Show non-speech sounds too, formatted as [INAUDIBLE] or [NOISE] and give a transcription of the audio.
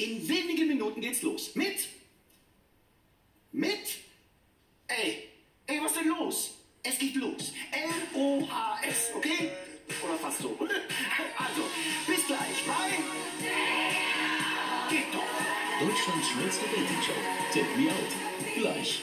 In wenigen Minuten geht's los. Mit? Mit? Ey, ey, was denn los? Es geht los. L-O-H-S, okay? Oder fast so. [LAUGHS] Also, bis gleich bei... Geht doch. Deutschlands schnellste Dating-Show. Take me out. Gleich.